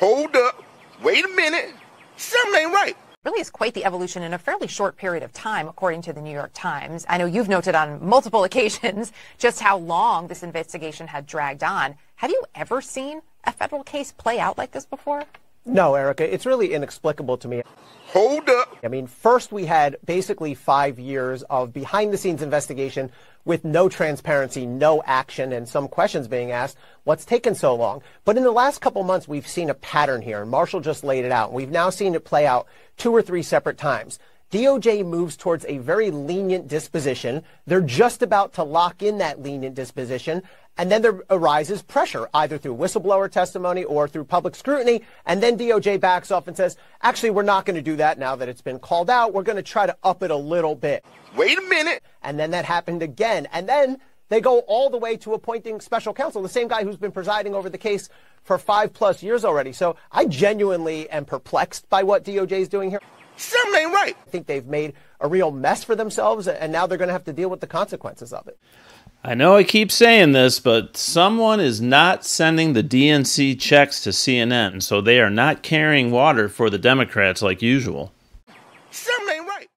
Hold up. Wait a minute. Something ain't right. Really is quite the evolution in a fairly short period of time, according to the New York Times. I know you've noted on multiple occasions just how long this investigation had dragged on. Have you ever seen a federal case play out like this before? No, Erica, it's really inexplicable to me. Hold up. I mean, first we had basically five years of behind the scenes investigation with no transparency, no action, and some questions being asked. What's taken so long? But in the last couple months, we've seen a pattern here, and Marshall just laid it out. We've now seen it play out two or three separate times. DOJ moves towards a very lenient disposition. They're just about to lock in that lenient disposition. And then there arises pressure, either through whistleblower testimony or through public scrutiny. And then DOJ backs off and says, actually, we're not going to do that now that it's been called out. We're going to try to up it a little bit. Wait a minute. And then that happened again. And then they go all the way to appointing special counsel, the same guy who's been presiding over the case for five plus years already. So I genuinely am perplexed by what DOJ is doing here. Something ain't right. I think they've made a real mess for themselves, and now they're going to have to deal with the consequences of it. I know I keep saying this, but someone is not sending the DNC checks to CNN, so they are not carrying water for the Democrats like usual.